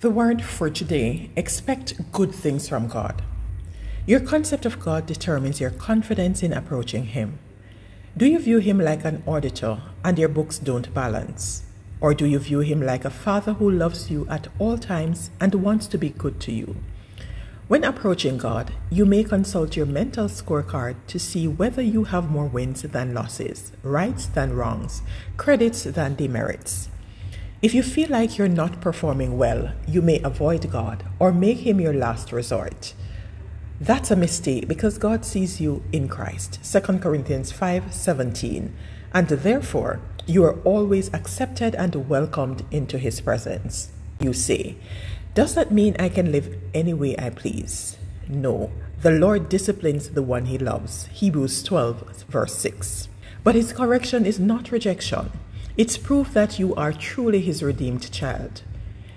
The word for today expect good things from God. Your concept of God determines your confidence in approaching Him. Do you view Him like an auditor and your books don't balance? Or do you view Him like a Father who loves you at all times and wants to be good to you? When approaching God, you may consult your mental scorecard to see whether you have more wins than losses, rights than wrongs, credits than demerits. If you feel like you're not performing well, you may avoid God or make Him your last resort. That's a mistake because God sees you in Christ. 2 Corinthians 5:17. And therefore, you are always accepted and welcomed into His presence. You say, Does that mean I can live any way I please? No. The Lord disciplines the one He loves. Hebrews 12, verse 6. But His correction is not rejection. It's proof that you are truly his redeemed child.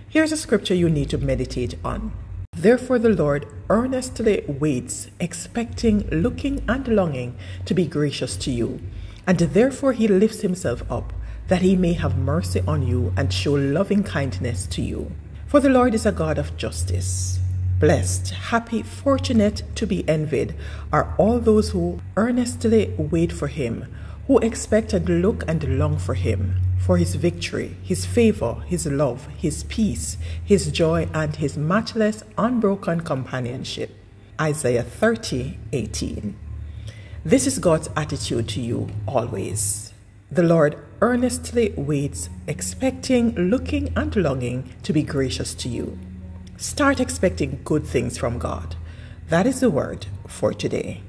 Here's a scripture you need to meditate on. Therefore, the Lord earnestly waits, expecting, looking, and longing to be gracious to you. And therefore, he lifts himself up, that he may have mercy on you and show loving kindness to you. For the Lord is a God of justice. Blessed, happy, fortunate, to be envied are all those who earnestly wait for him who expect and look and long for him, for his victory, his favor, his love, his peace, his joy, and his matchless, unbroken companionship. Isaiah 30 18. This is God's attitude to you always. The Lord earnestly waits, expecting, looking, and longing to be gracious to you. Start expecting good things from God. That is the word for today.